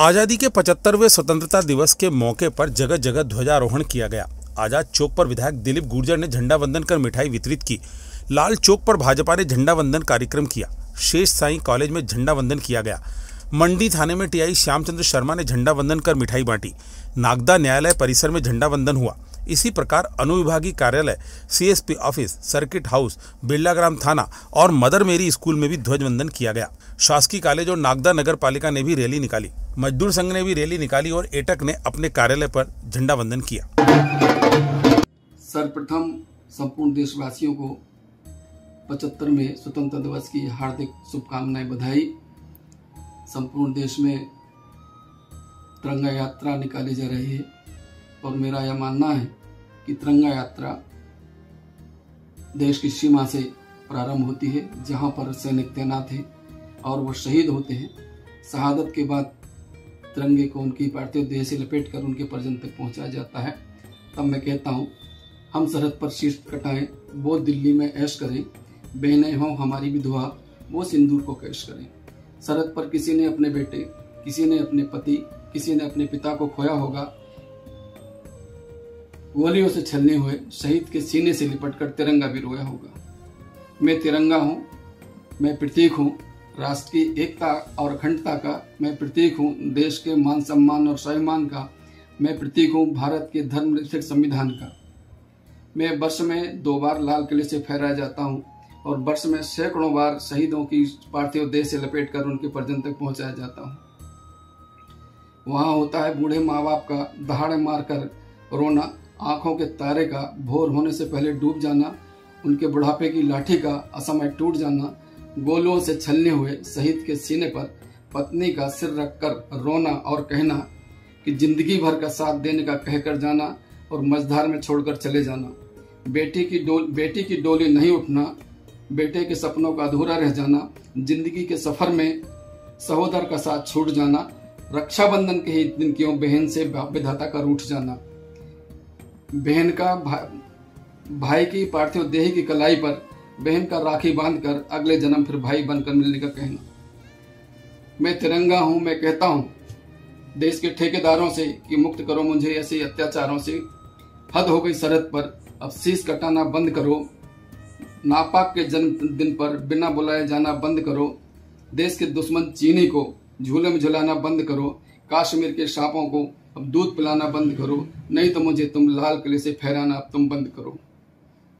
आज़ादी के पचहत्तरवें स्वतंत्रता दिवस के मौके पर जगह जगह ध्वजारोहण किया गया। आज़ाद चौक पर विधायक दिलीप गुर्जर ने झंडा वंदन कर मिठाई वितरित की। लाल चौक पर भाजपा ने झंडा वंदन कार्यक्रम किया। शेष साई कॉलेज में झंडा वंदन किया गया। मंडी थाने में टीआई श्यामचंद्र शर्मा ने झंडा वंदन कर मिठाई बांटी। नागदा न्यायालय परिसर में झंडा वंदन हुआ। इसी प्रकार अनुविभागीय कार्यालय, CSP office, circuit house, Birlagram थाना और मदर मेरी स्कूल में भी ध्वजवंदन किया गया। शासकीय कॉलेज और नागदा नगर पालिका ने भी रैली निकाली। मजदूर संघ ने भी रैली निकाली और एटक ने अपने कार्यालय पर झंडा वंदन किया। सर्वप्रथम संपूर्ण देशवासियों को पचहत्तर में स्वतंत्रता दिवस की हार्दिक शुभकामनाएँ बधाई। संपूर्ण देश में तिरंगा यात्रा निकाली जा रही है और मेरा यह मानना है कि तिरंगा यात्रा देश की सीमा से प्रारंभ होती है, जहाँ पर सैनिक तैनात हैं और वो शहीद होते हैं। शहादत के बाद तिरंगे को उनकी पार्थिव देह से लपेट कर उनके परिजन तक पहुँचाया जाता है। तब मैं कहता हूँ, हम सरहद पर शीर्ष कटाएँ, वो दिल्ली में ऐश करें, बहनें हों हमारी विधवा वो सिंदूर को कैश करें। सरहद पर किसी ने अपने बेटे, किसी ने अपने पति, किसी ने अपने पिता को खोया होगा। गोलियों से छलने हुए, शहीद के सीने से लिपट कर तिरंगा भी रोया होगा। मैं तिरंगा हूँ, मैं प्रतीक हूँ राष्ट्र की एकता और अखंडता का मैं प्रतीक हूँ, देश के मान सम्मान और स्वाभिमान का मैं प्रतीक हूँ, भारत के धर्म संविधान का। मैं वर्ष में दो बार लाल किले से फहराया जाता हूँ और वर्ष में सैकड़ों बार शहीदों की पार्थिव देह से लपेट कर उनके परिजन तक पहुँचाया जाता हूँ। वहाँ होता है बूढ़े माँ बाप का दहाड़े मार कर रोना, आँखों के तारे का भोर होने से पहले डूब जाना, उनके बुढ़ापे की लाठी का असमय टूट जाना गोलियों से छलने हुए शहीद के सीने पर पत्नी का सिर रखकर रोना और कहना कि ज़िंदगी भर का साथ देने का कहकर जाना और मझधार में छोड़कर चले जाना। बेटी की डोल बेटी की डोली नहीं उठना बेटे के सपनों का अधूरा रह जाना ज़िंदगी के सफ़र में सहोदर का साथ छूट जाना रक्षाबंधन के ही दिन क्यों बहन से विधाता का रूठ जाना। बहन का भा, भाई की पार्थिव देह की कलाई पर बहन का राखी बांधकर अगले जन्म फिर भाई बनकर मिलने का कहना। मैं तिरंगा हूँ, मैं कहता हूँ, देश के ठेकेदारों से कि मुक्त करो मुझे ऐसे अत्याचारों से। हद हो गई सरहद पर, अब शीश कटाना बंद करो। नापाक के जन्मदिन पर बिना बुलाए जाना बंद करो। देश के दुश्मन चीनी को झूले में झुलाना बंद करो। काश्मीर के सांपों को अब दूध पिलाना बंद करो। नहीं तो मुझे तुम लाल किले से फहराना अब तुम बंद करो।